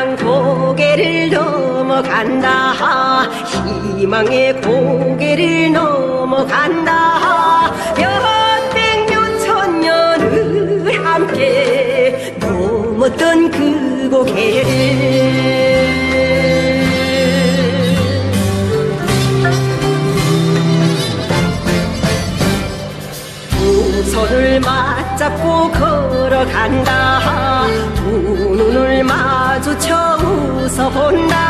땅 고개를 넘어간다. 희망의 고개를 넘어간다. 몇백년 천년을 함께 넘었던 그 고개를. 손을 말 잡고 걸어간다. 두 눈을 마주쳐 웃어본다.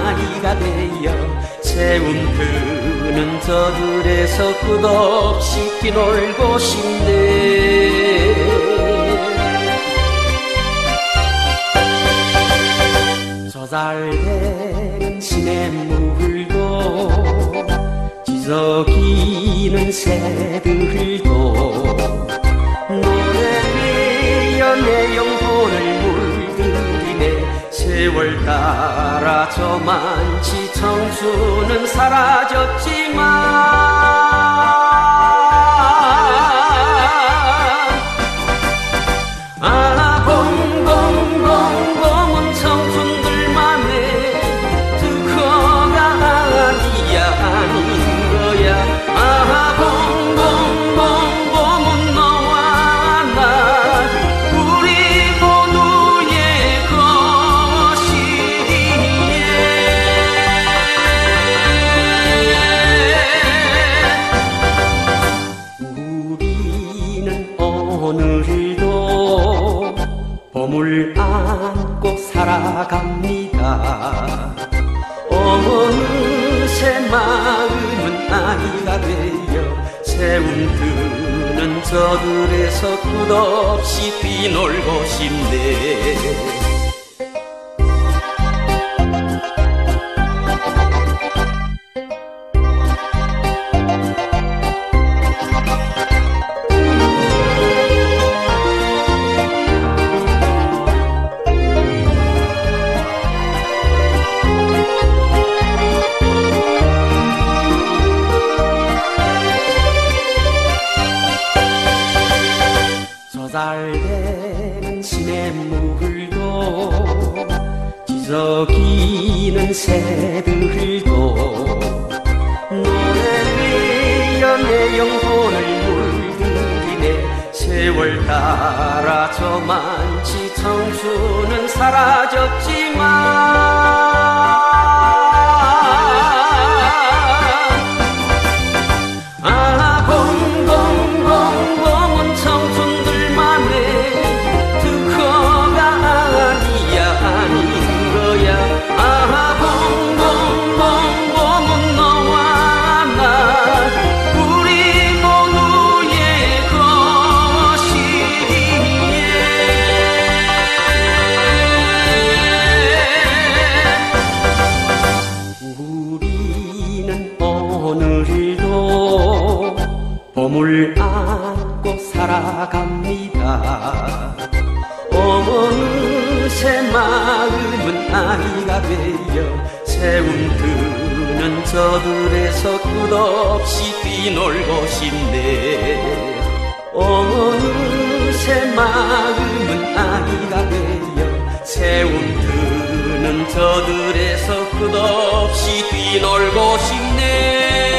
나이가 되어 세운 그는 저들에서 끝없이 뛰놀고 싶네. 저잘된 시냇 물도 지저귀는 새들도 세월 따라 저만치 청춘은 사라졌지만 새들도 노래 뛰어 내 영혼을 물들이네. 세월 따라 저만치 청춘은 사라졌지만 저들에서 끝없이 뛰놀고 싶네. 어느새 마음은 아이가 되어 세움 드는 저들에서 끝없이 뛰놀고 싶네